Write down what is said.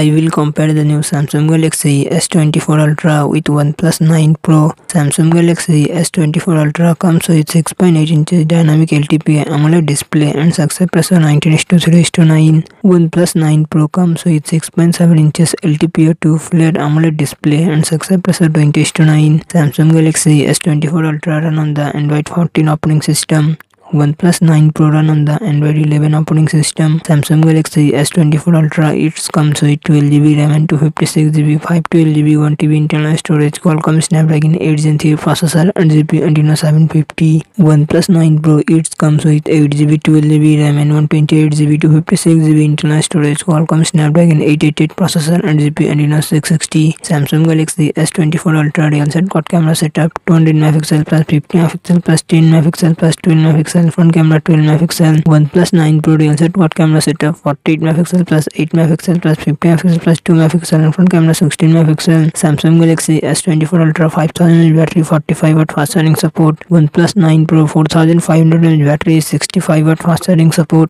I will compare the new Samsung Galaxy S24 Ultra with OnePlus 9 Pro. Samsung Galaxy S24 Ultra comes with 6.8 inches dynamic LTPA AMOLED display and success ratio 19:3:9. OnePlus 9 Pro comes with 6.7 inches LTPA 2 flat AMOLED display and success ratio 20:9. Samsung Galaxy S24 Ultra run on the Android 14 operating system. OnePlus 9 Pro run on the Android 11 operating system. Samsung Galaxy S24 Ultra it comes with 12GB RAM and 256GB 512GB 1TB internal storage. Qualcomm Snapdragon 8 Gen 3 processor and GPU Adreno 750. OnePlus 9 Pro it comes with 8GB 12GB RAM and 128GB 256GB internal storage. Qualcomm Snapdragon 888 processor and GPU Adreno 660. Samsung Galaxy S24 Ultra real set quad camera setup 200 megapixel plus 50 megapixel plus 10 megapixel plus 12 megapixel front camera 12 megapixel OnePlus 9 Pro real set quad camera setup 48 megapixel plus 8 megapixel plus 50 megapixel plus 2 megapixel and front camera 16 megapixel. Samsung Galaxy S24 Ultra 5000 mAh battery 45 watt fast charging support. OnePlus 9 Pro 4500 mAh battery 65 watt fast charging support